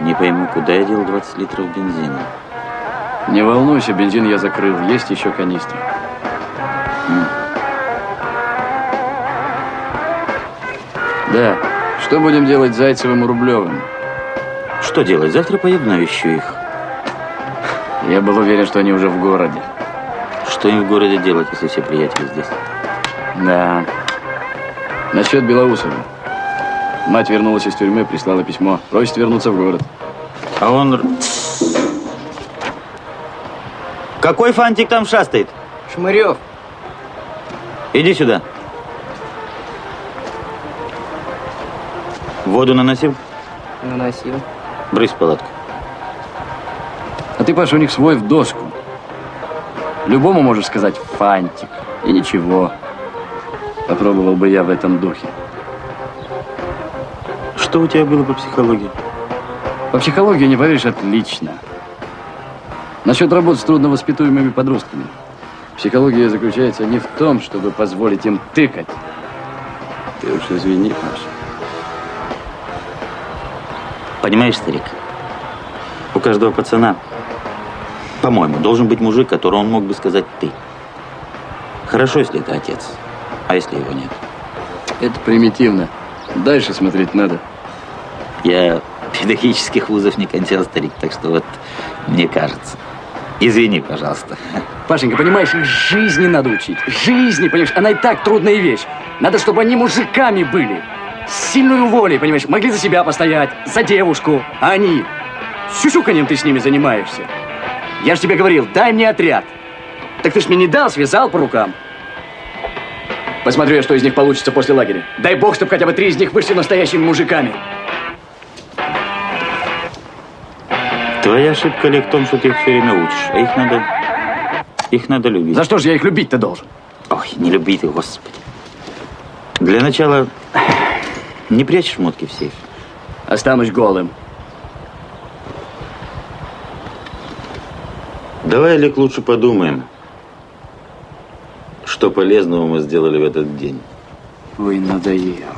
Не пойму, куда я дел 20 литров бензина. Не волнуйся, бензин я закрыл. Есть еще канистра. Да. Что будем делать с Зайцевым и Рублевым? Что делать? Завтра поеду навещу их. Я был уверен, что они уже в городе. Что им в городе делать, если все приятели здесь? Да. Насчет Белоусова. Мать вернулась из тюрьмы, прислала письмо. Просит вернуться в город. А он... Какой фантик там шастает? Шмырев. Иди сюда. Воду наносил? Наносил. Брысь в палатку. А ты, Паша, у них свой в доску. Любому можешь сказать фантик. И ничего. Попробовал бы я в этом духе. Что у тебя было по психологии? По психологии, не поверишь, отлично. Насчет работы с трудновоспитуемыми подростками. Психология заключается не в том, чтобы позволить им тыкать. Ты уж извини, Паша. Понимаешь, старик, у каждого пацана, по-моему, должен быть мужик, которому он мог бы сказать «ты». Хорошо, если это отец, а если его нет? Это примитивно. Дальше смотреть надо. Я педагогических вузов не кончал, старик, так что вот мне кажется. Извини, пожалуйста. Пашенька, понимаешь, их жизни надо учить. Жизни, понимаешь, она и так трудная вещь. Надо, чтобы они мужиками были. С сильной волей, понимаешь, могли за себя постоять, за девушку. А они... Сюсюканьем ты с ними занимаешься. Я же тебе говорил, дай мне отряд. Так ты ж мне не дал, связал по рукам. Посмотрю я, что из них получится после лагеря. Дай бог, чтобы хотя бы три из них вышли настоящими мужиками. Твоя ошибка, Олег, в том, что ты их все время учишь, а их надо... Их надо любить. За что же я их любить-то должен? Ой, не люби ты, господи. Для начала, не прячь шмотки в сейф. Останусь голым. Давай, Олег, лучше подумаем, что полезного мы сделали в этот день. Ой, надоело.